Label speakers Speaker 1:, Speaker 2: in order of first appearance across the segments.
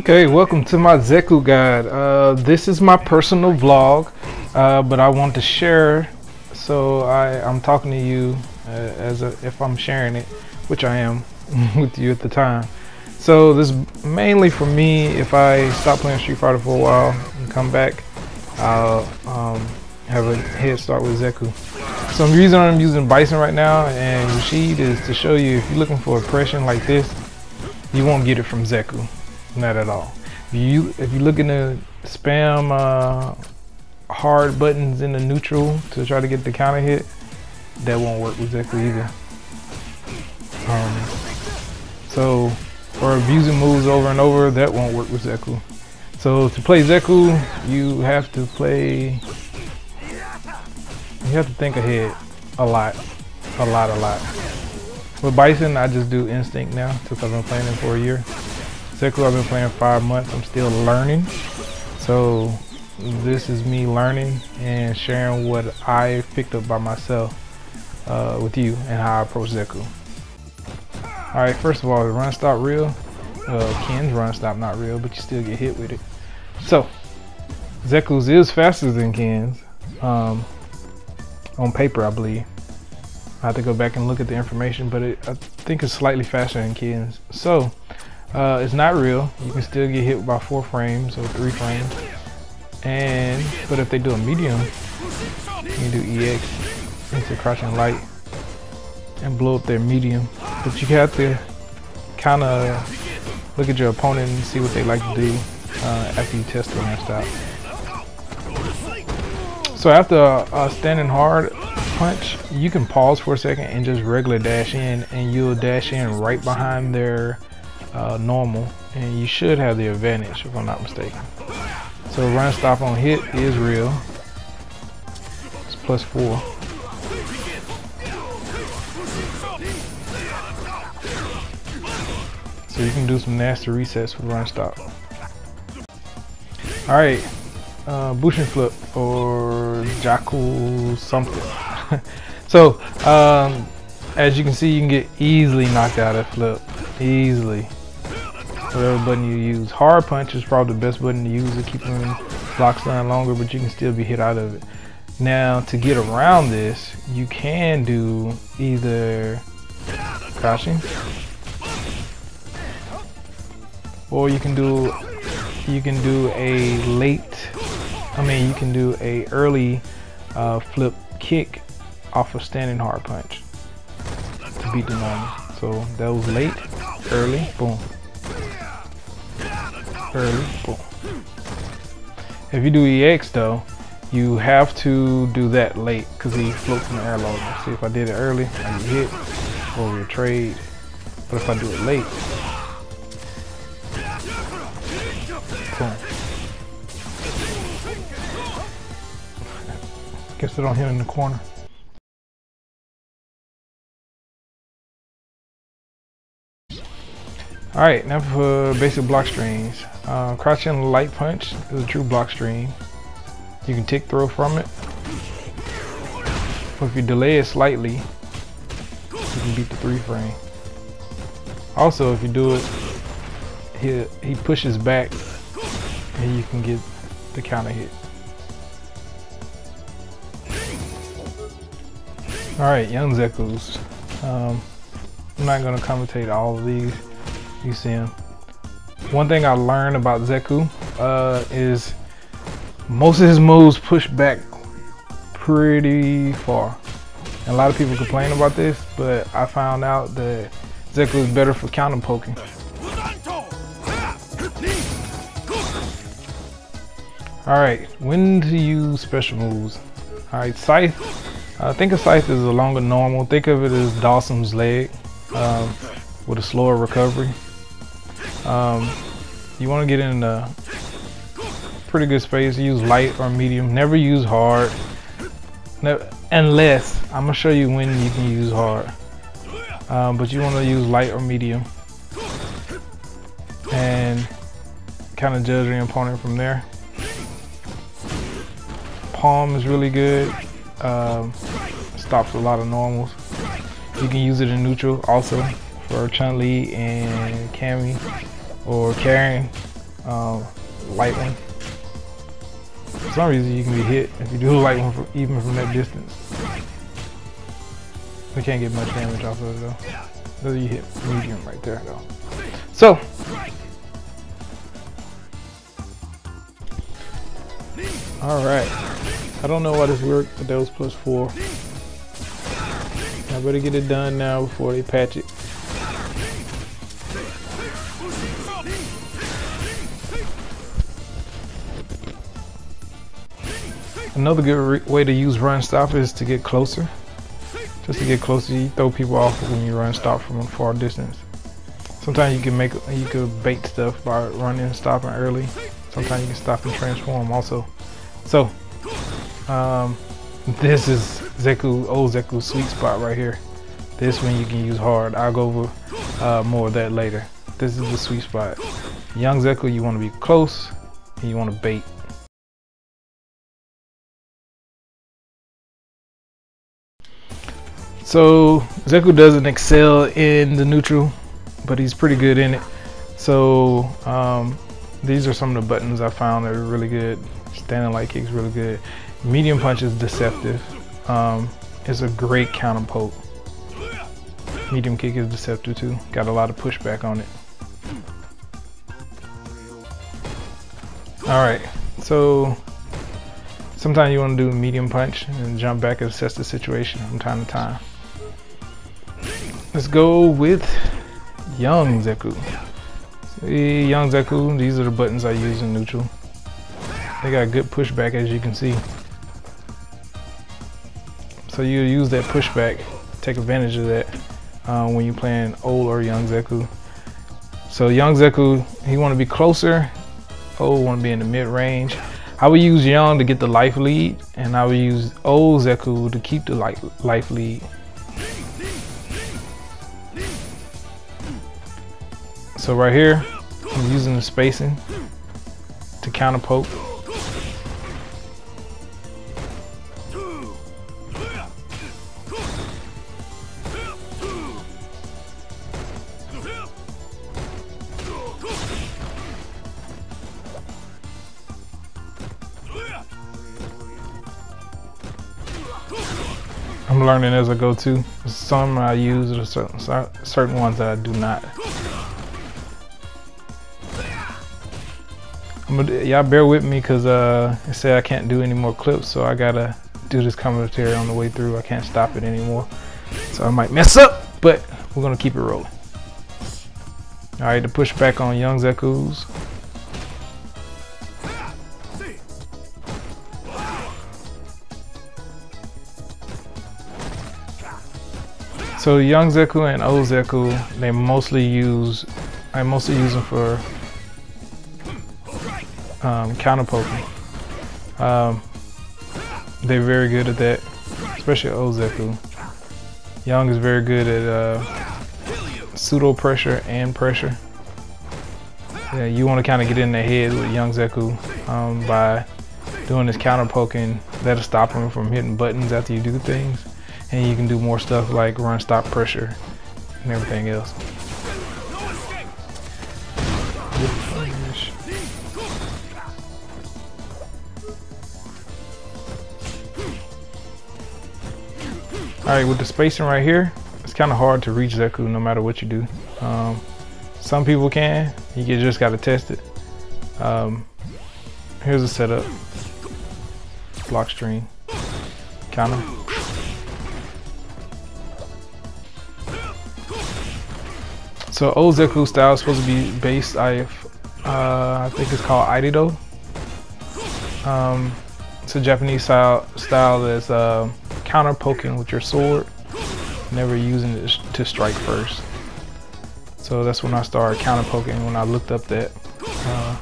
Speaker 1: Okay, welcome to my Zeku guide. Uh, this is my personal vlog, uh, but I want to share, so I, I'm talking to you uh, as a, if I'm sharing it, which I am with you at the time. So this is mainly for me, if I stop playing Street Fighter for a while and come back, I'll um, have a head start with Zeku. So the reason I'm using Bison right now and Rashid is to show you if you're looking for oppression like this, you won't get it from Zeku. Not at all. If you if you're looking to spam uh, hard buttons in the neutral to try to get the counter hit, that won't work with either. Um, so for abusing moves over and over, that won't work with Zeku. So to play Zeku, you have to play. You have to think ahead a lot, a lot, a lot. With Bison, I just do instinct now since I've been playing him for a year. Zeku I've been playing five months. I'm still learning. So this is me learning and sharing what I picked up by myself uh, with you and how I approach Zeku. Alright, first of all, the run stop real. Well, Ken's run stop not real, but you still get hit with it. So, Zeku's is faster than Ken's. Um, on paper, I believe. I have to go back and look at the information, but it, I think it's slightly faster than Ken's. So, uh, it's not real. You can still get hit by four frames or three frames. And, but if they do a medium, you can do EX into crouching light and blow up their medium. But you have to kind of look at your opponent and see what they like to do uh, after you test them and stuff. So after a standing hard punch, you can pause for a second and just regular dash in and you'll dash in right behind their uh, normal and you should have the advantage if I'm not mistaken. So run stop on hit is real. It's plus four. So you can do some nasty resets with run stop. Alright, uh, Bushin flip or Jackal something. so, um, as you can see, you can get easily knocked out of flip. Easily whatever button you use. Hard punch is probably the best button to use to keep them blocks down longer, but you can still be hit out of it. Now, to get around this, you can do either crouching, or you can do you can do a late. I mean, you can do a early uh, flip kick off a standing hard punch to beat the normal. So that was late, early, boom early. Boom. If you do EX though, you have to do that late because he floats in the air longer. See if I did it early, I get hit or we trade. But if I do it late, boom. Guess it don't hit in the corner. Alright, now for basic block strings. Uh, crouching light punch is a true block string. You can tick throw from it. But if you delay it slightly, you can beat the three frame. Also, if you do it, he, he pushes back and you can get the counter hit. Alright, Young Zekus. Um, I'm not going to commentate all of these. You see him. One thing I learned about Zeku uh, is most of his moves push back pretty far. And a lot of people complain about this, but I found out that Zeku is better for counter poking. Alright, when to use special moves? Alright, Scythe. Uh, think of Scythe as a longer normal. Think of it as Dhalsim's leg um, with a slower recovery. Um, you want to get in a pretty good space. Use light or medium. Never use hard. Never, unless I'm gonna show you when you can use hard. Um, but you want to use light or medium, and kind of judge your opponent from there. Palm is really good. Um, stops a lot of normals. You can use it in neutral also for Chun Li and Cammy. or Karin um, light one. For some reason you can be hit if you do a light one from, even from that distance. We can't get much damage off of it though. Though you hit medium right there though. So Alright. I don't know why this worked, but that was plus four. I better get it done now before they patch it. Another good way to use run stop is to get closer. Just to get closer, you throw people off when you run stop from a far distance. Sometimes you can make you can bait stuff by running and stopping early. Sometimes you can stop and transform also. So, um, this is Zeku, old Zeku sweet spot right here. This one you can use hard. I'll go over uh, more of that later. This is the sweet spot. Young Zeku, you want to be close and you want to bait. So Zeku doesn't excel in the neutral, but he's pretty good in it. So um, these are some of the buttons I found that are really good. Standing light kick's really good. Medium punch is deceptive. Um, it's a great counter poke. Medium kick is deceptive too. Got a lot of pushback on it. Alright, so sometimes you want to do medium punch and jump back and assess the situation from time to time. Let's go with Young Zeku. See, Young Zeku, these are the buttons I use in neutral. They got good pushback as you can see. So you use that pushback, take advantage of that uh, when you're playing old or young Zeku. So young Zeku, he want to be closer. Old want to be in the mid range. I would use young to get the life lead, and I would use old Zeku to keep the life lead. So right here, I'm using the spacing to counter poke. I'm learning as I go too. Some I use, certain certain ones that I do not. Y'all bear with me because uh, it said I can't do any more clips, so I gotta do this commentary on the way through. I can't stop it anymore, so I might mess up, but we're gonna keep it rolling. All right, to push back on Young Zekus. So Young Zeku and Old Zeku, they mostly use, I mostly use them for um, counter poking. Um, they're very good at that, especially Ozeku. Young is very good at uh, pseudo pressure and pressure. Yeah, you want to kind of get in the head with Young Zeku um, by doing this counter poking. That'll stop him from hitting buttons after you do things. And you can do more stuff like run stop pressure and everything else. Alright, with the spacing right here, it's kind of hard to reach Zeku no matter what you do. Um, some people can, you just got to test it. Um, here's a setup. Block stream. Counter. So old Zeku style is supposed to be based, I, uh, I think it's called Aikido. Um, it's a Japanese style, style that's uh, counter poking with your sword, never using it to strike first. So that's when I started counter poking when I looked up that uh.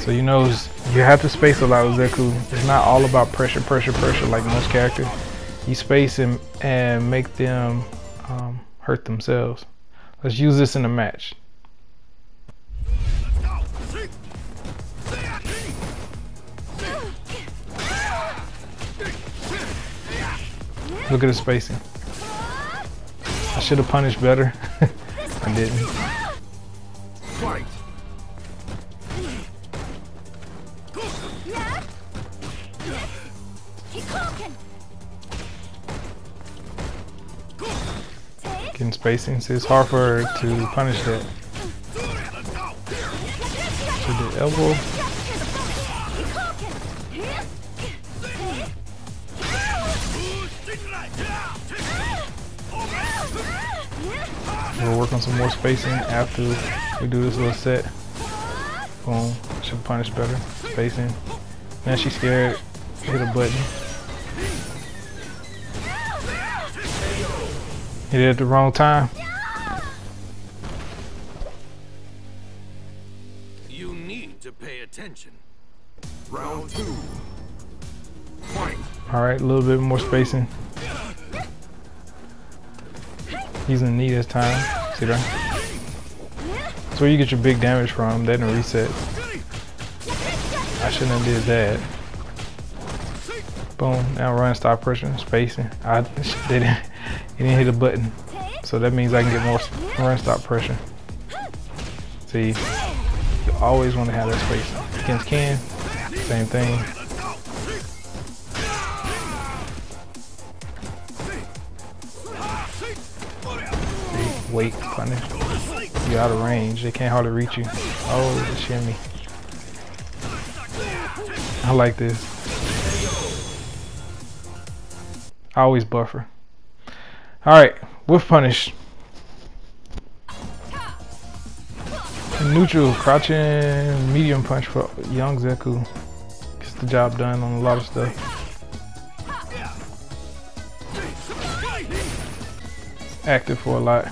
Speaker 1: So you know you have to space a lot with Zeku. It's not all about pressure, pressure, pressure like most characters you space him and make them um, hurt themselves. Let's use this in a match. Look at the spacing. I should have punished better. I didn't. Fight. Getting spacing, so it's hard for her to punish that. To the elbow. We'll work on some more spacing after we do this little set. Boom. Should punish better. Spacing. Man, she's scared. Hit a button. Hit it at the wrong time.
Speaker 2: You need to pay attention.
Speaker 3: Round two.
Speaker 1: Alright, a little bit more spacing. He's in knee this time. See that? That's where you get your big damage from. They didn't reset. I shouldn't have did that. Boom. Now run, stop pressure, spacing. I didn't. He didn't hit a button, so that means I can get more run, stop pressure. See, you always want to have that space against Ken. Same thing. Wait, punish. You out of range. They can't hardly reach you. Oh, the shimmy. I like this. I always buffer. Alright, with punish. Neutral, crouching, medium punch for young Zeku. Gets the job done on a lot of stuff. Active for a lot.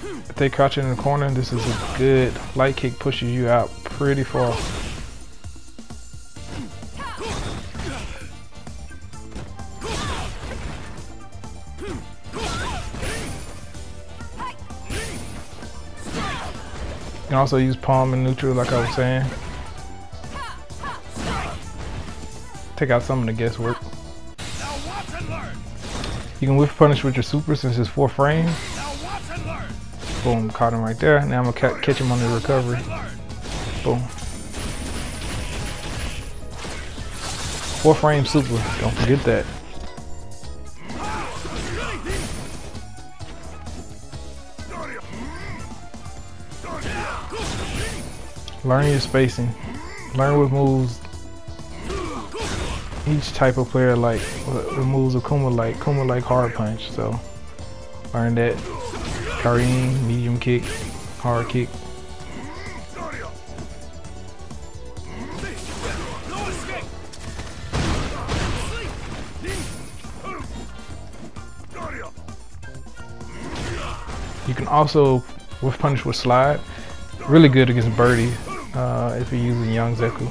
Speaker 1: If they crouch in the corner, this is a good light kick pushes you out pretty far. Can also use palm and neutral like I was saying. Take out some of the guesswork. You can whiff punish with your super since it's four frames. Boom, caught him right there. Now I'm gonna catch him on the recovery. Boom. Four frame super, don't forget that. Learn your spacing. Learn what moves each type of player like, what moves Akuma like. Akuma like hard punch, so learn that. Karin, medium kick, hard kick. You can also with punish with slide. Really good against Birdie uh, if you're using Young Zeku.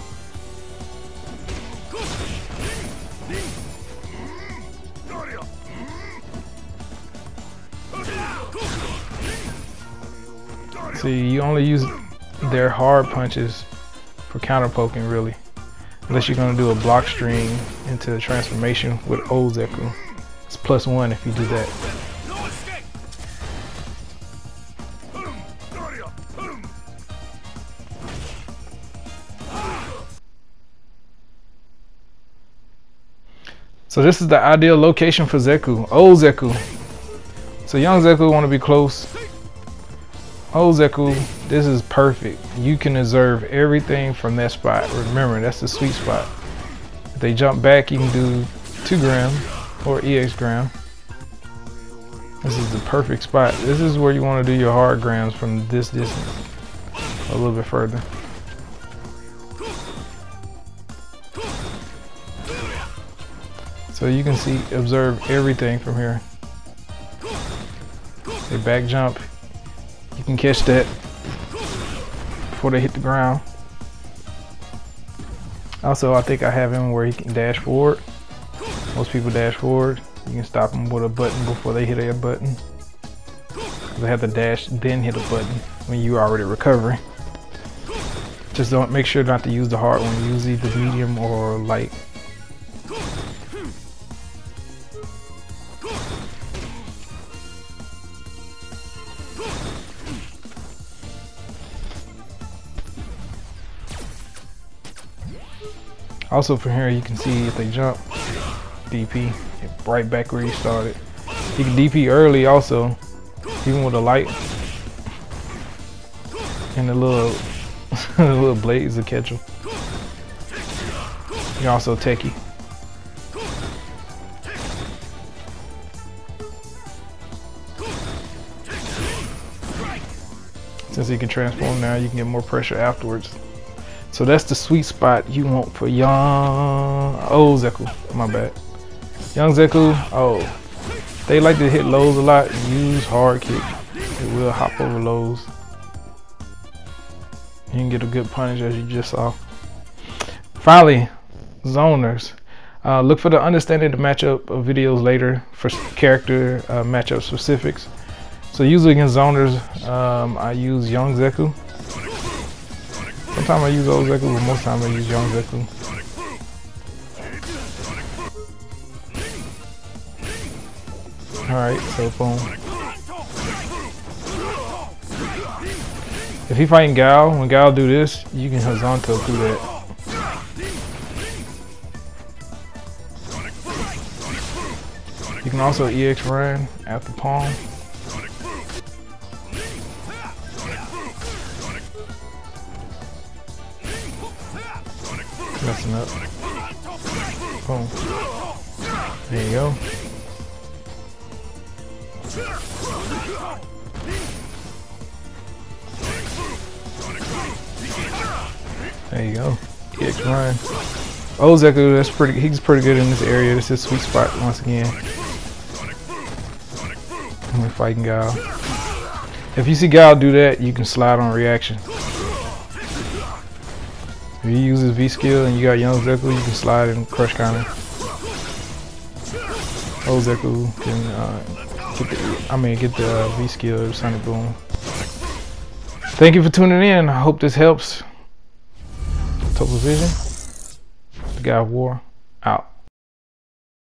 Speaker 1: See, you only use their hard punches for counter poking, really. Unless you're gonna do a block string into a transformation with old Zeku. It's plus one if you do that. So this is the ideal location for Zeku, old Zeku. So young Zeku want to be close Old Zeku, this is perfect. You can observe everything from that spot. Remember, that's the sweet spot. If they jump back, you can do 2 gram or EX gram. This is the perfect spot. This is where you want to do your hard grams from this distance. A little bit further. So you can see, observe everything from here. They back jump, you can catch that before they hit the ground. Also, I think I have him where he can dash forward. Most people dash forward. You can stop them with a button before they hit a button. They have to dash, then hit a button when you're already recovering. Just don't make sure not to use the hard one. Use either medium or light. Also from here you can see if they jump, DP, right back where you started. You can DP early also, even with a light. And the little, the little blades to catch them. You're also techie. Since he can transform now, you can get more pressure afterwards. So that's the sweet spot you want for young, oh Zeku, my bad. Young Zeku, oh, they like to hit lows a lot use hard kick. It will hop over lows. You can get a good punish as you just saw. Finally, zoners. Uh, look for the understanding the matchup of videos later for character uh, matchup specifics. So usually against zoners, um, I use Young Zeku. Sometimes I use old Zeku, but most times I use Young Zeku. Alright, so boom. If he fighting Guile, when Guile do this, you can horizontal through that. You can also EX run at the palm. Messing up. Boom. There you go. There you go. EX Ryan. Ozeku, oh, that's pretty he's pretty good in this area. This is sweet spot once again. we're fighting Guile. If you see Guile do that, you can slide on reaction. If you use his V skill and you got young Zeku, you can slide and crush counter. Old Zeku can uh, get the, I mean, get the uh, V skill Sonic Boom. Thank you for tuning in. I hope this helps. TulpaVision, the God of War, out.